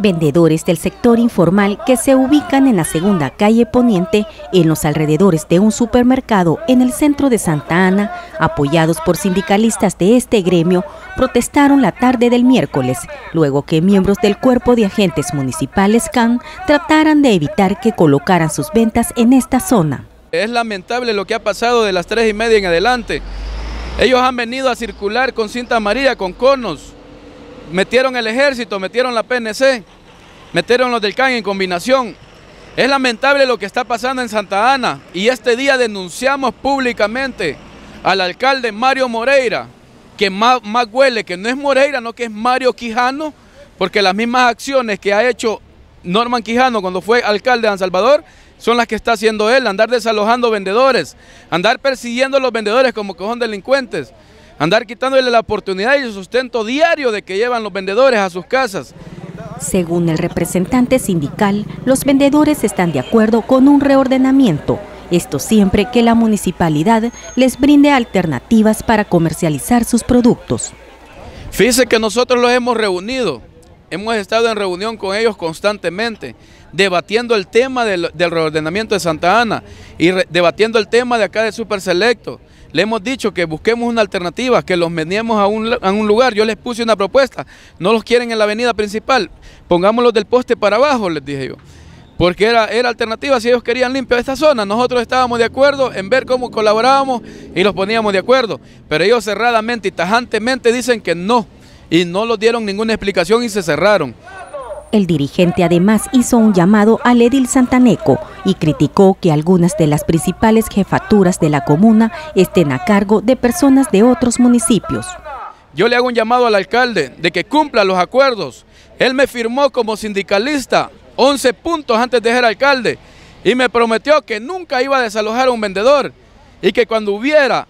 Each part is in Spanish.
Vendedores del sector informal que se ubican en la segunda calle Poniente, en los alrededores de un supermercado en el centro de Santa Ana, apoyados por sindicalistas de este gremio, protestaron la tarde del miércoles, luego que miembros del cuerpo de agentes municipales CAN trataran de evitar que colocaran sus ventas en esta zona. Es lamentable lo que ha pasado de las tres y media en adelante. Ellos han venido a circular con cinta amarilla, con conos, metieron el ejército, metieron la PNC, metieron los del CAN en combinación. Es lamentable lo que está pasando en Santa Ana y este día denunciamos públicamente al alcalde Mario Moreira, que más, más huele que no es Moreira, no que es Mario Quijano, porque las mismas acciones que ha hecho Norman Quijano cuando fue alcalde de San Salvador son las que está haciendo él, andar desalojando vendedores, andar persiguiendo a los vendedores como que son delincuentes andar quitándole la oportunidad y el sustento diario de que llevan los vendedores a sus casas. Según el representante sindical, los vendedores están de acuerdo con un reordenamiento, esto siempre que la municipalidad les brinde alternativas para comercializar sus productos. Fíjese que nosotros los hemos reunido, hemos estado en reunión con ellos constantemente, debatiendo el tema del, reordenamiento de Santa Ana y debatiendo el tema de acá de Super Selecto. Le hemos dicho que busquemos una alternativa, que los vendiemos a un, a un lugar. Yo les puse una propuesta. No los quieren en la avenida principal. Pongámoslos del poste para abajo, les dije yo. Porque era, era alternativa si ellos querían limpiar esta zona. Nosotros estábamos de acuerdo en ver cómo colaborábamos y los poníamos de acuerdo. Pero ellos cerradamente y tajantemente dicen que no. Y no los dieron ninguna explicación y se cerraron. El dirigente además hizo un llamado al edil Santaneco y criticó que algunas de las principales jefaturas de la comuna estén a cargo de personas de otros municipios. Yo le hago un llamado al alcalde de que cumpla los acuerdos. Él me firmó como sindicalista 11 puntos antes de ser alcalde y me prometió que nunca iba a desalojar a un vendedor y que cuando hubiera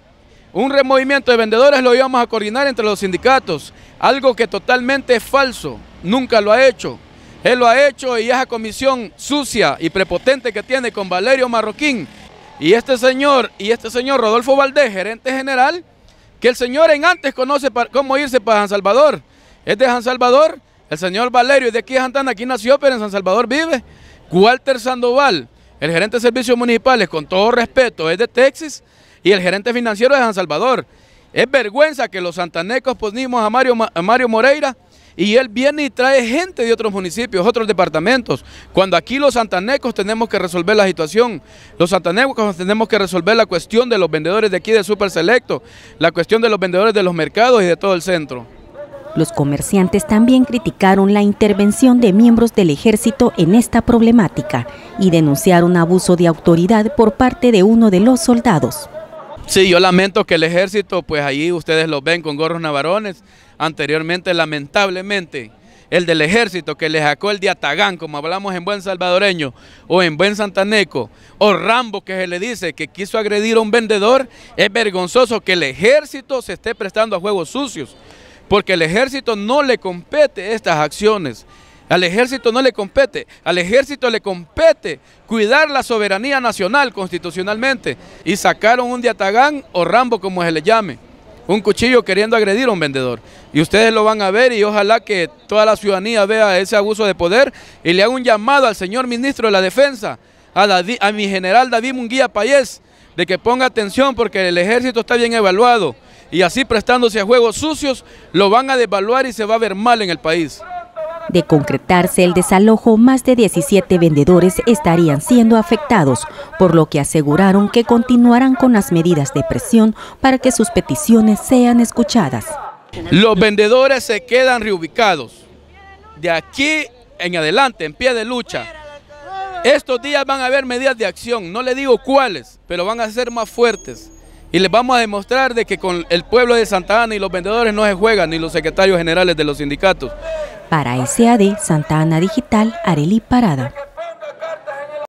un removimiento de vendedores lo íbamos a coordinar entre los sindicatos, algo que totalmente es falso, nunca lo ha hecho. Él lo ha hecho y esa comisión sucia y prepotente que tiene con Valerio Marroquín y este señor, y este señor Rodolfo Valdés, gerente general, que el señor en antes conoce cómo irse para San Salvador. Es de San Salvador, el señor Valerio es de aquí de Santana, aquí nació, pero en San Salvador vive. Walter Sandoval, el gerente de servicios municipales, con todo respeto, es de Texas y el gerente financiero de San Salvador. Es vergüenza que los santanecos ponimos a Mario, a Mario Moreira y él viene y trae gente de otros municipios, otros departamentos. Cuando aquí los santanecos tenemos que resolver la situación, los santanecos tenemos que resolver la cuestión de los vendedores de aquí de Super Selecto, la cuestión de los vendedores de los mercados y de todo el centro. Los comerciantes también criticaron la intervención de miembros del ejército en esta problemática y denunciaron abuso de autoridad por parte de uno de los soldados. Sí, yo lamento que el ejército, pues ahí ustedes lo ven con gorros navarones. Anteriormente, lamentablemente, el del ejército que le sacó el diatagán, como hablamos en buen salvadoreño, o en buen santaneco, o Rambo que se le dice que quiso agredir a un vendedor, es vergonzoso que el ejército se esté prestando a juegos sucios, porque el ejército no le compete estas acciones. Al ejército no le compete, al ejército le compete cuidar la soberanía nacional constitucionalmente. Y sacaron un diatagán o rambo como se le llame, un cuchillo queriendo agredir a un vendedor. Y ustedes lo van a ver y ojalá que toda la ciudadanía vea ese abuso de poder y le haga un llamado al señor ministro de la Defensa, a, mi general David Munguía Payés, de que ponga atención porque el ejército está bien evaluado y así prestándose a juegos sucios lo van a devaluar y se va a ver mal en el país. De concretarse el desalojo, más de 17 vendedores estarían siendo afectados, por lo que aseguraron que continuarán con las medidas de presión para que sus peticiones sean escuchadas. Los vendedores se quedan reubicados. De aquí en adelante, en pie de lucha. Estos días van a haber medidas de acción, no le digo cuáles, pero van a ser más fuertes. Y les vamos a demostrar de que con el pueblo de Santa Ana y los vendedores no se juegan, ni los secretarios generales de los sindicatos. Para SAD Santa Ana Digital, Areli Parada.